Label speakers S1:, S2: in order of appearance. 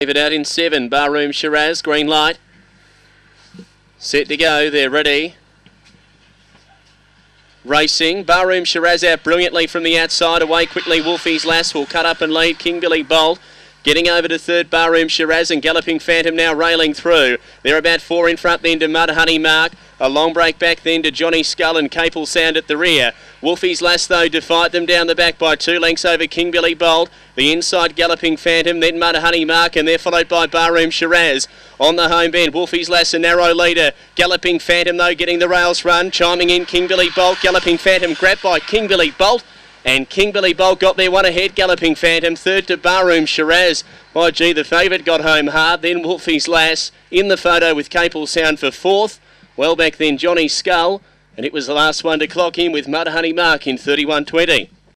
S1: Leave it out in seven. Barroom Shiraz, green light. Set to go. They're ready. Racing. Barroom Shiraz out brilliantly from the outside. Away quickly. Wolfie's Lass will cut up and lead. King Billy Bolt. Getting over to third, Barroom Shiraz and Galloping Phantom now railing through. They're about four in front then to Mud Honey Mark. A long break back then to Johnny Skull and Capel Sound at the rear. Wolfie's Lass though, to fight them down the back by two lengths over King Billy Bolt. The inside Galloping Phantom, then Mud Honey Mark, and they're followed by Barroom Shiraz. On the home bend, Wolfie's Lass, a narrow leader. Galloping Phantom, though, getting the rails run. Chiming in King Billy Bolt. Galloping Phantom grabbed by King Billy Bolt. And King Billy Bolt got there one ahead, Galloping Phantom. Third to Barroom Shiraz. By gee, the favourite got home hard. Then Wolfie's Lass in the photo with Capel Sound for fourth. Well back then, Johnny Skull. And it was the last one to clock in with Mud Honey Mark in 31.20.